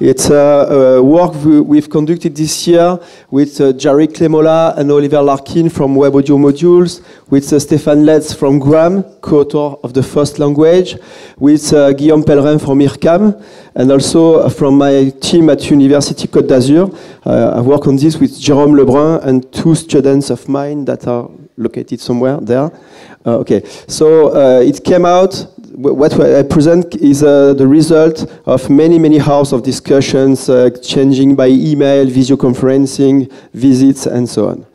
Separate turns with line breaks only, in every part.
It's a, a work we've conducted this year with uh, Jari Kleimola and Oliver Larkin from Web Audio Modules, with uh, Stéphane Letz from Grame, co-author of the Faust language, with uh, Guillaume Pellerin from IRCAM, and also from my team at University Côte d'Azur. Uh, I work on this with Jérôme Lebrun and two students of mine that are located somewhere there. Uh, okay, so uh, it came out what I present is uh, the result of many, many hours of discussions, uh, exchanging by email, video conferencing, visits, and so on.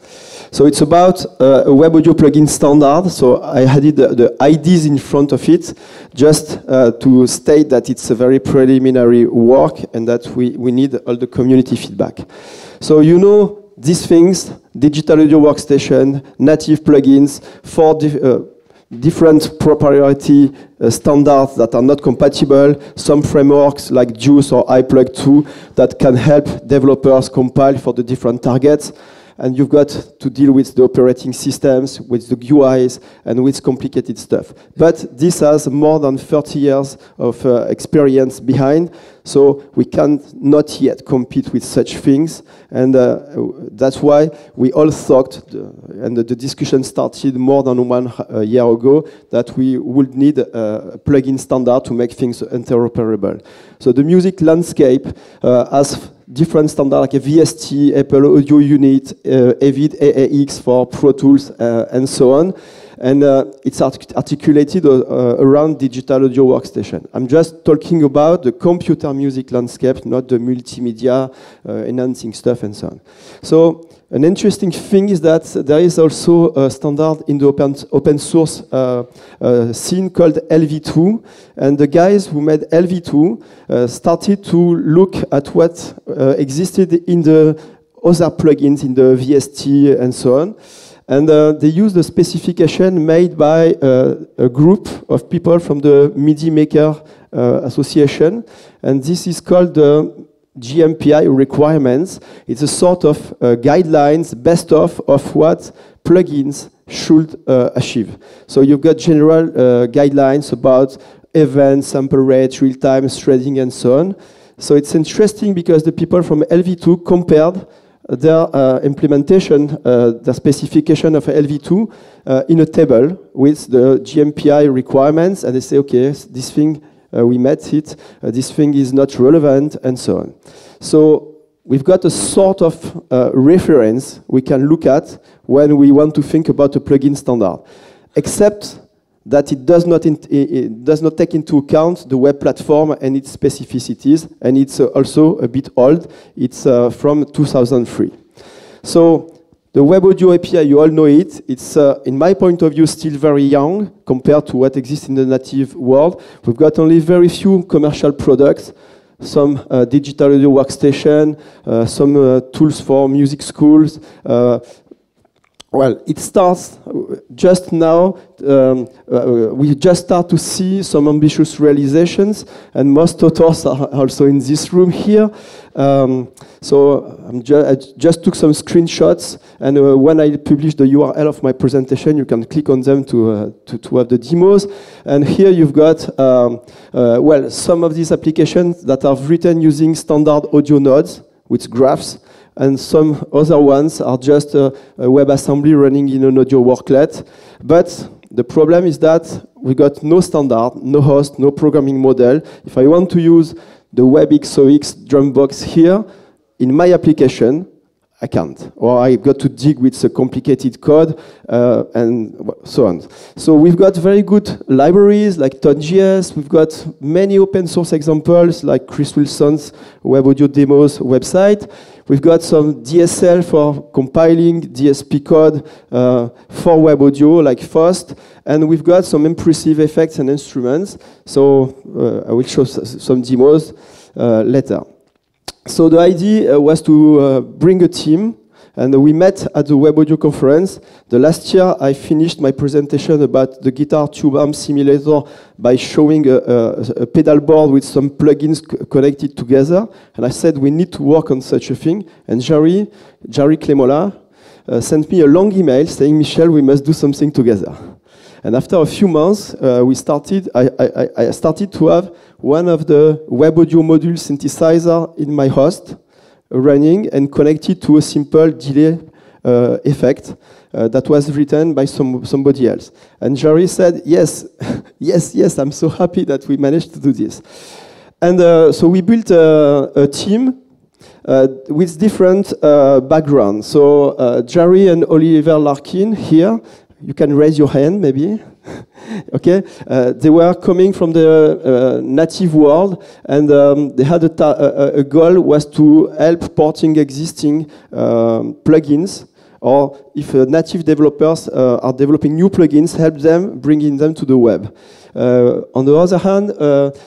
So it's about uh, a web audio plugin standard. So I added the, the IDs in front of it just uh, to state that it's a very preliminary work and that we, we need all the community feedback. So you know these things, digital audio workstation, native plugins, for uh, different proprietary uh, standards that are not compatible, some frameworks like JUCE or iPlug2 that can help developers compile for the different targets and you've got to deal with the operating systems, with the UIs, and with complicated stuff. But this has more than 30 years of uh, experience behind, so we can not yet compete with such things, and uh, that's why we all thought, and the discussion started more than one uh, year ago, that we would need a plugin standard to make things interoperable. So the music landscape uh, has different standards like a VST, Apple Audio Unit, uh, Avid AAX for Pro Tools, uh, and so on. And uh, it's art articulated uh, uh, around digital audio workstation. I'm just talking about the computer music landscape, not the multimedia uh, enhancing stuff and so on. So an interesting thing is that there is also a standard in the open, open source uh, uh, scene called LV2. And the guys who made LV2 uh, started to look at what uh, existed in the other plugins, in the VST and so on. And uh, they used a specification made by uh, a group of people from the MIDI Maker Association. And this is called the GMPI requirements. It's a sort of uh, guidelines, best of, of what plugins should uh, achieve. So you've got general uh, guidelines about events, sample rates, real-time threading, and so on. So it's interesting because the people from LV2 compared their uh, implementation, uh, the specification of LV2 uh, in a table with the GMPI requirements, and they say, okay, this thing we met it, this thing is not relevant, and so on. So we've got a sort of uh, reference we can look at when we want to think about a plugin standard, except that it does not, it does not take into account the web platform and its specificities, and it's uh, also a bit old. It's uh, from 2003. So the Web Audio API, you all know it. It's, uh, in my point of view, still very young compared to what exists in the native world. We've got only very few commercial products, some uh, digital audio workstation, uh, some uh, tools for music schools, well, it starts just now. Um, uh, we just start to see some ambitious realizations, and most authors are also in this room here. Um, so ju i just took some screenshots, and uh, when I publish the URL of my presentation, you can click on them to, uh, to, to, have the demos. And here you've got, um, uh, well, some of these applications that are written using standard audio nodes with graphs and some other ones are just a, a WebAssembly running in an audio worklet. But the problem is that we got no standard, no host, no programming model. If I want to use the WebXOX drum box here in my application, I can't. Or I've got to dig with the complicated code uh, and so on. So we've got very good libraries like Tone.js. We've got many open source examples like Chris Wilson's Web Audio Demos website. We've got some DSL for compiling DSP code uh, for web audio, like Faust, and we've got some impressive effects and instruments. So uh, I will show some demos uh, later. So the idea uh, was to uh, bring a team and we met at the Web Audio Conference. The last year, I finished my presentation about the guitar tube amp simulator by showing a, a, a pedal board with some plugins connected together. And I said, we need to work on such a thing. And Jari, Jari Kleimola, uh, sent me a long email saying, Michel, we must do something together. And after a few months, uh, we started, I, I, I started to have one of the web audio module synthesizer in my host running and connected to a simple delay uh, effect uh, that was written by some, somebody else. And Jari said, yes, yes, yes, I'm so happy that we managed to do this. And uh, so we built a, a team uh, with different uh, backgrounds. So uh, Jari and Oliver Larkin here, you can raise your hand maybe. okay, uh, they were coming from the uh, native world, and um, they had a, a, goal was to help porting existing um, plugins or if uh, native developers uh, are developing new plugins, help them bringing them to the web. Uh, on the other hand,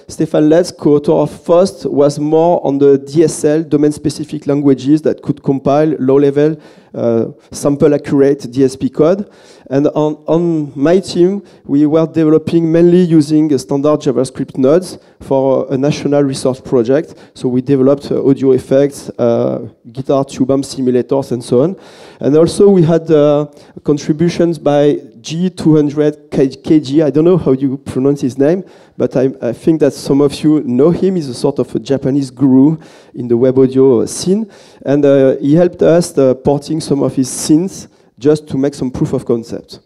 Stéphane Letz, co-author of Faust, was more on the DSL, domain-specific languages that could compile low-level, uh, sample-accurate DSP code. And on, on, my team, we were developing mainly using standard JavaScript nodes for a national resource project. So we developed uh, audio effects, uh, guitar tube amp simulators, and so on. And also we had uh, contributions by G200KG. I don't know how you pronounce his name, but I, I, think that some of you know him. He's a sort of a Japanese guru in the web audio scene. And uh, he helped us uh, porting some of his scenes just to make some proof of concept.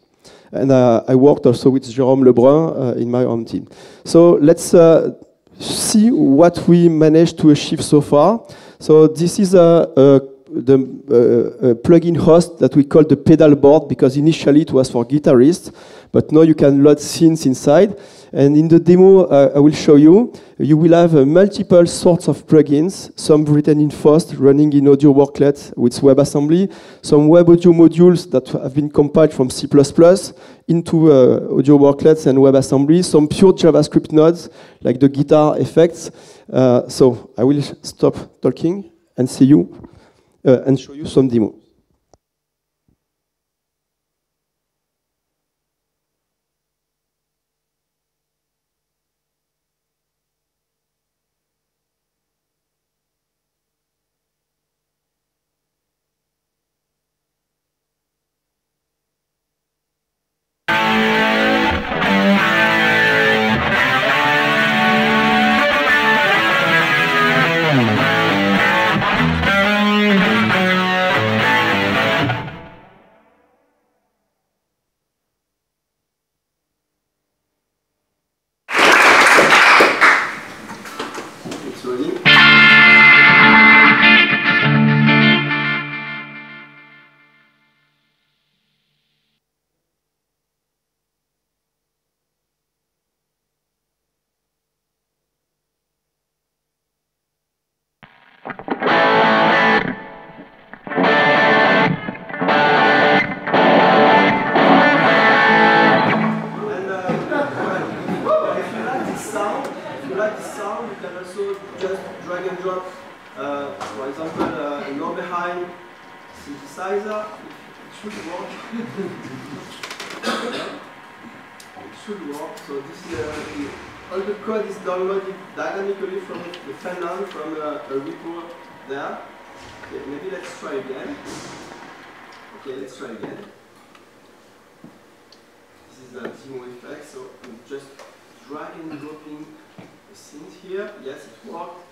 And uh, I worked also with Jérôme Lebrun uh, in my own team. So let's uh, see what we managed to achieve so far. So this is a, a the uh, plugin host that we call the pedal board because initially it was for guitarists, but now you can load scenes inside. And in the demo uh, I will show you, you will have uh, multiple sorts of plugins, some written in Faust, running in audio worklets with WebAssembly, some web audio modules that have been compiled from C++ into uh, audio worklets and WebAssembly, some pure JavaScript nodes like the guitar effects. Uh, so I will stop talking and see you uh, and show you some should work. it should work. So this is uh, the, all the code is downloaded dynamically from the Finland from uh, a, a repo there. Okay, maybe let's try again. Okay, let's try again. This is the Timo effect, so I'm just dragging dropping the things here. Yes, it worked.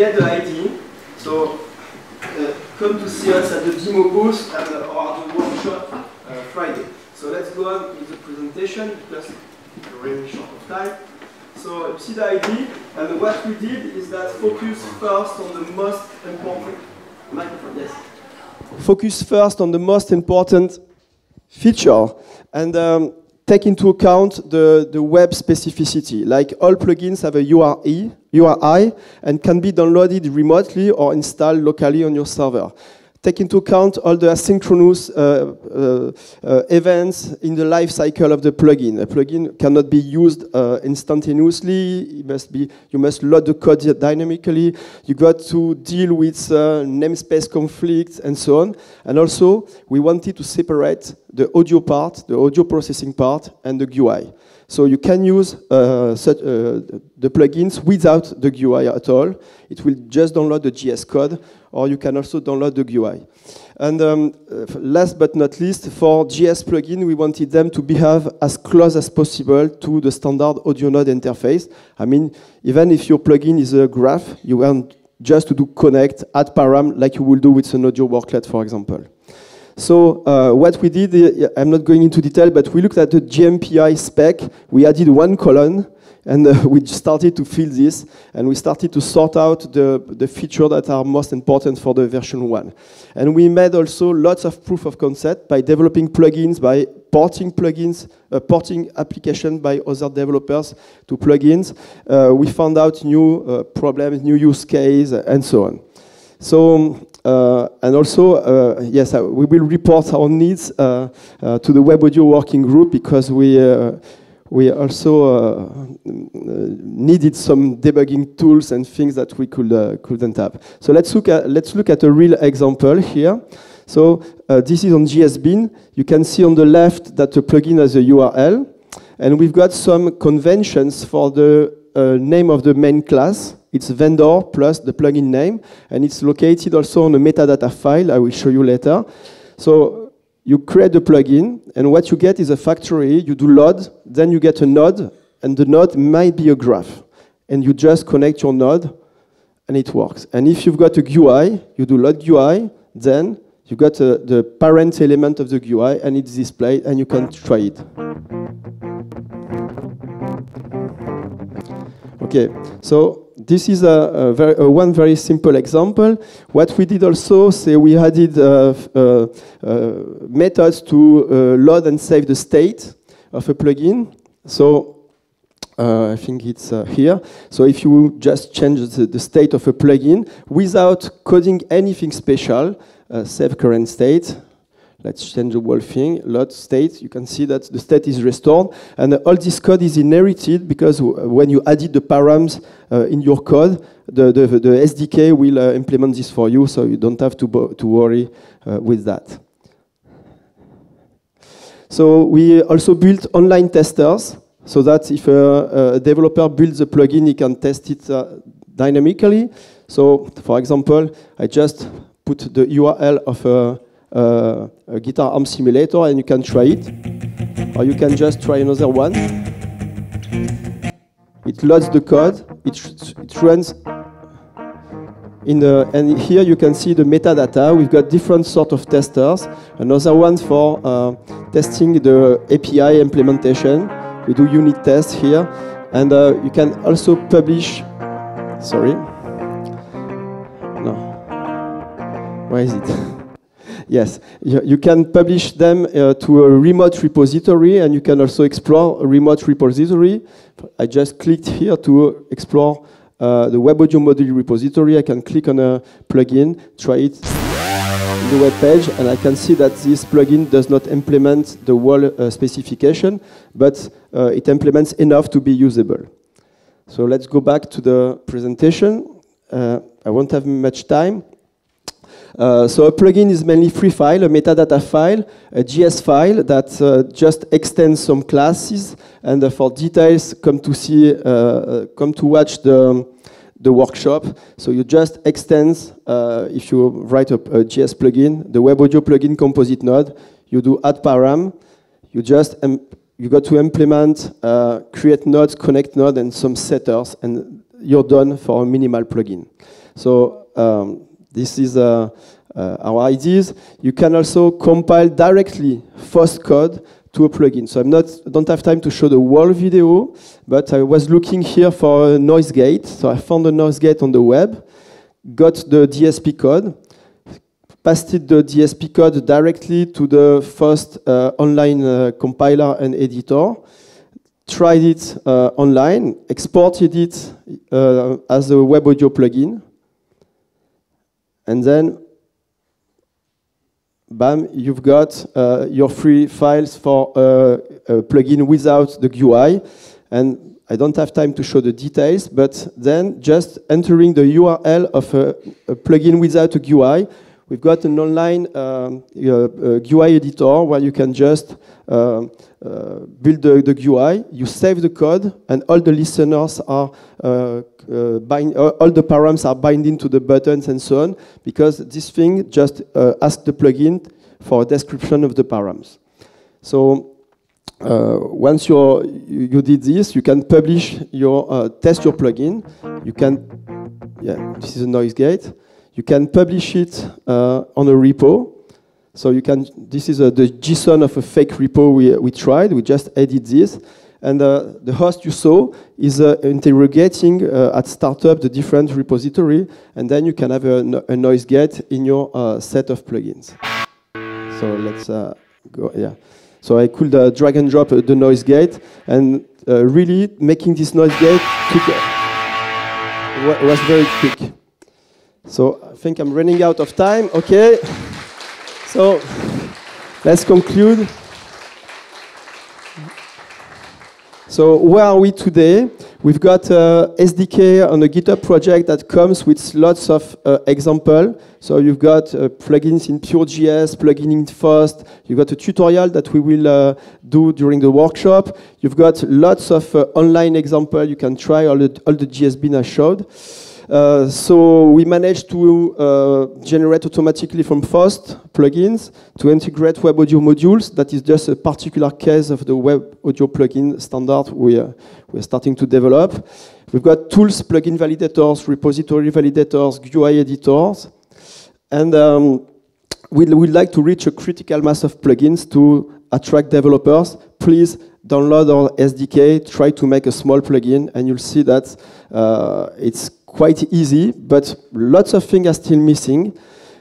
get the idea. So uh, come to see us at the demo booth and, uh, or at the workshop uh, Friday. So let's go on with the presentation because we're really short of time. So the idea, and what we did is that focus first on the most important microphone. Yes. Focus first on the most important feature. And um, take into account the, the web specificity. Like all plugins have a URI, URI and can be downloaded remotely or installed locally on your server take into account all the asynchronous uh, uh, uh, events in the life cycle of the plugin. A plugin cannot be used uh, instantaneously. It must be, you must load the code dynamically. You got to deal with uh, namespace conflicts and so on. And also, we wanted to separate the audio part, the audio processing part, and the GUI. So you can use uh, such, the plugins without the GUI at all. It will just download the JS code or you can also download the GUI. And um, last but not least, for JS plugin, we wanted them to behave as close as possible to the standard audio node interface. I mean, even if your plugin is a graph, you want just to do connect, add param, like you will do with an audio worklet, for example. So uh, what we did, uh, I'm not going into detail, but we looked at the GMPI spec. We added one column and uh, we started to fill this, and we started to sort out the, the features that are most important for the version 1. And we made also lots of proof of concept by developing plugins, by porting plugins, uh, porting application by other developers to plugins. Uh, we found out new uh, problems, new use case, and so on. So, uh, and also, uh, yes, uh, we will report our needs uh, uh, to the Web Audio Working Group because we we also uh, needed some debugging tools and things that we could, uh, couldn't have. So let's look, at, let's look at a real example here. So uh, this is on JSBin. You can see on the left that the plugin has a URL. And we've got some conventions for the uh, name of the main class. It's vendor plus the plugin name. And it's located also on a metadata file. I will show you later. So you create the plugin, and what you get is a factory. You do load, then you get a node, and the node might be a graph. And you just connect your node, and it works. And if you've got a GUI, you do load GUI, then you got uh, the parent element of the GUI, and it's displayed, and you can try it. Okay, so this is a, a, very, a, one very simple example. What we did also, say we added uh, uh, uh, methods to uh, load and save the state of a plugin. So uh, I think it's uh, here. So if you just change the, the, state of a plugin without coding anything special, save current state, Let's change the whole thing. Load state. You can see that the state is restored. And all this code is inherited because when you added the params uh, in your code, the, the, the SDK will uh, implement this for you, so you don't have to, to worry uh, with that. So we also built online testers so that if a, a developer builds a plugin, he can test it uh, dynamically. So for example, I just put the URL of a uh, a guitar amp simulator and you can try it. Or you can just try another one. It loads the code, it, it runs in the, and here you can see the metadata. We've got different sort of testers. Another one for uh, testing the API implementation. We do unit tests here. And uh, you can also publish, sorry. No. Where is it? Yes, you, you, can publish them uh, to a remote repository and you can also explore a remote repository. I just clicked here to explore uh, the Web Audio Module repository. I can click on a plugin, try it in the web page, and I can see that this plugin does not implement the whole uh, specification, but uh, it implements enough to be usable. So let's go back to the presentation. Uh, I won't have much time. Uh, so a plugin is mainly free file, a metadata file, a JS file that uh, just extends some classes, and uh, for details, come to see, uh, uh, come to watch the the workshop. So you just extend, if you write a, a, JS plugin, the Web Audio plugin composite node, you do add param, you just you got to implement create nodes, connect node, and some setters, and you're done for a minimal plugin. So um, this is uh, uh, our ideas. You can also compile directly Faust code to a plugin. So I'm not don't have time to show the whole video, but I was looking here for a noise gate. So I found a noise gate on the web, got the DSP code, pasted the DSP code directly to the Faust uh, online uh, compiler and editor, tried it uh, online, exported it uh, as a web audio plugin, and then, bam, you've got uh, your free files for uh, a plugin without the GUI. And I don't have time to show the details, but then just entering the URL of a, a plugin without a GUI, we've got an online um, uh, GUI editor where you can just uh, uh, build the, the, GUI, you save the code, and all the listeners are uh, uh, bind, all the params are binding to the buttons and so on, because this thing just asks the plugin for a description of the params. So uh, once you you did this, you can publish your uh, test your plugin. You can, yeah, this is a noise gate. You can publish it uh, on a repo. So you can. This is the JSON of a fake repo we we tried. We just added this, and uh, the host you saw is uh, interrogating uh, at startup the different repository, and then you can have a, a noise gate in your set of plugins. So let's go. Yeah. So I could uh, drag and drop uh, the noise gate, and uh, really making this noise gate was very quick. So I think I'm running out of time. Okay. So let's conclude. So where are we today? We've got a SDK on a GitHub project that comes with lots of uh, example. So you've got uh, plugins in Pure.js, plugin in Faust. You've got a tutorial that we will uh, do during the workshop. You've got lots of uh, online example. You can try all the, all the GSB I showed. Uh, so we managed to uh, generate automatically from Faust plugins to integrate web audio modules. That is just a particular case of the web audio plugin standard we are, we're starting to develop. We've got tools, plugin validators, repository validators, GUI editors. And um, we'd like to reach a critical mass of plugins to attract developers. Please download our SDK, try to make a small plugin, and you'll see that uh, it's quite easy, but lots of things are still missing.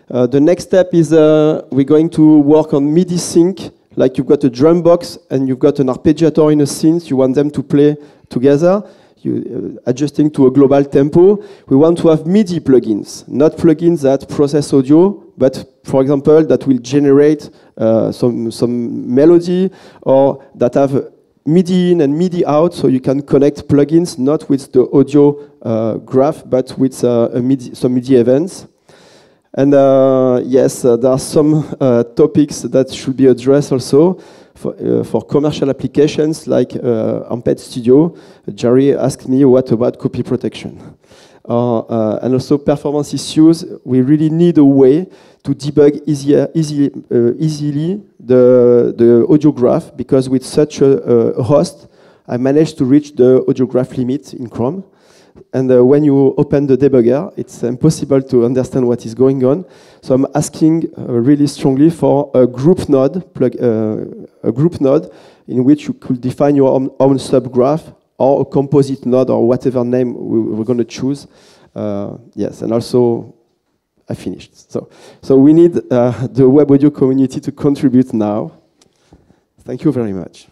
Uh, the next step is uh, we're going to work on MIDI sync, like you've got a drum box and you've got an arpeggiator in a synth, you want them to play together, you, uh, adjusting to a global tempo. We want to have MIDI plugins, not plugins that process audio, but for example, that will generate uh, some, some melody or that have MIDI in and MIDI out, so you can connect plugins not with the audio uh, graph, but with uh, MIDI, some MIDI events. And uh, yes, uh, there are some uh, topics that should be addressed also for, uh, for commercial applications like Amped Studio. Jari asked me what about copy protection. and also performance issues. We really need a way to debug easier, uh, easily the, the audio graph because with such a, a, host, I managed to reach the audio graph limit in Chrome. And uh, when you open the debugger, it's impossible to understand what is going on. So I'm asking uh, really strongly for a group node, plug, uh, a group node in which you could define your own, own subgraph or a composite node or whatever name we, are going to choose. Uh, yes, and also I finished. So, so we need uh, the web audio community to contribute now. Thank you very much.